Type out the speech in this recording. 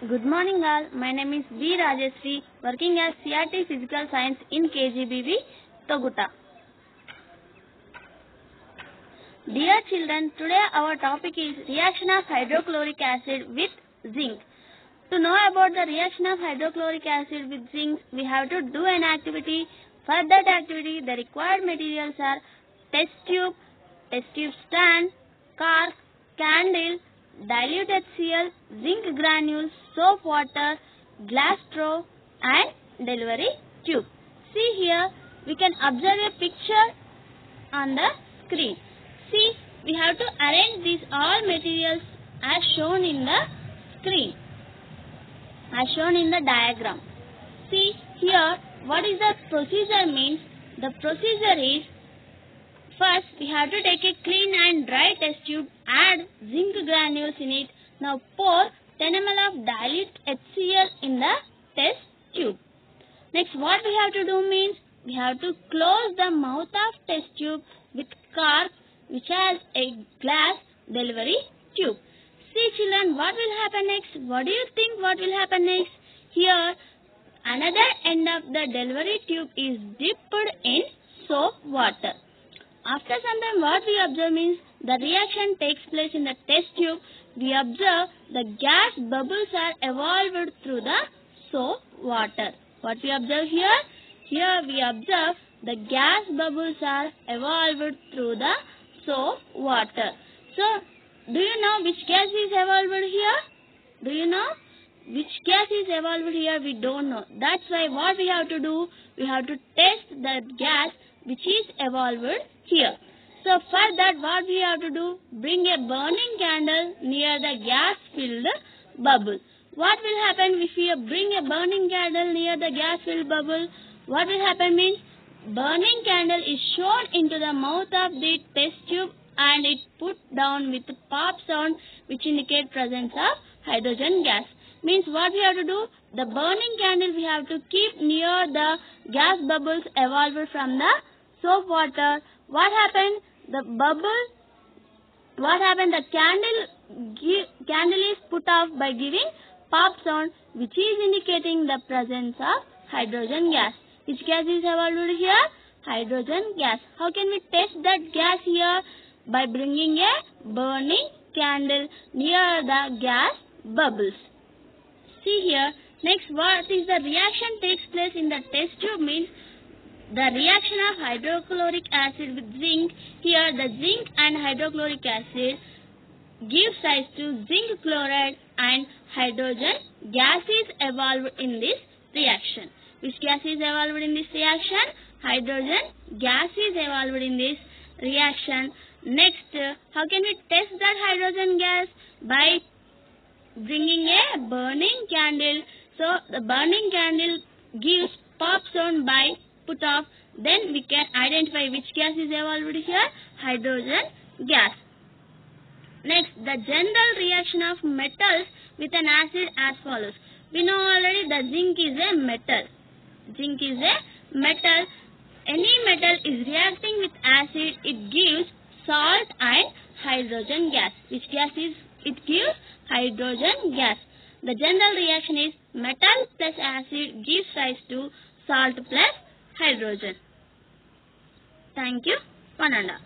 Good morning all. My name is V. Rajeshri, working as CRT Physical Science in KGBV, Toguta. Dear children, today our topic is reaction of hydrochloric acid with zinc. To know about the reaction of hydrochloric acid with zinc, we have to do an activity. For that activity, the required materials are test tube, test tube stand, cork, candle, dilute HCl, zinc granules, soap water, glass straw and delivery tube. See here, we can observe a picture on the screen. See, we have to arrange these all materials as shown in the screen, as shown in the diagram. See here, what is the procedure means? The procedure is First, we have to take a clean and dry test tube, add zinc granules in it. Now pour 10 ml of dilute HCl in the test tube. Next, what we have to do means, we have to close the mouth of test tube with cork which has a glass delivery tube. See children, what will happen next? What do you think what will happen next? Here, another end of the delivery tube is dipped in soap water. After some time what we observe means the reaction takes place in the test tube. We observe the gas bubbles are evolved through the soap water. What we observe here? Here we observe the gas bubbles are evolved through the soap water. So, do you know which gas is evolved here? Do you know? Which gas is evolved here? We don't know. That's why what we have to do? We have to test the gas which is evolved here. So for that what we have to do? Bring a burning candle near the gas filled bubble. What will happen if we bring a burning candle near the gas filled bubble? What will happen means burning candle is shown into the mouth of the test tube and it put down with pop sound which indicate presence of hydrogen gas. Means what we have to do? The burning candle we have to keep near the gas bubbles evolved from the soap water. What happened? The bubble, what happened? The candle, gi- candle is put off by giving pop sound which is indicating the presence of hydrogen gas. Which gas is evolved here? Hydrogen gas. How can we test that gas here? By bringing a burning candle near the gas bubbles. See here, next what is the reaction takes place in the test tube means the reaction of hydrochloric acid with zinc. Here the zinc and hydrochloric acid gives rise to zinc chloride and hydrogen gas is evolved in this reaction. Which gas is evolved in this reaction? Hydrogen gas is evolved in this reaction. Next, how can we test that hydrogen gas? By bringing a burning candle. So the burning candle gives pop sound by put off. Then we can identify which gas is evolved here. Hydrogen gas. Next, the general reaction of metals with an acid as follows. We know already the zinc is a metal. Zinc is a metal. Any metal is reacting with acid, it gives salt and hydrogen gas. Which gas is it gives? Hydrogen gas. The general reaction is metal plus acid gives rise to salt plus hydrogen. Thank you. Pananda.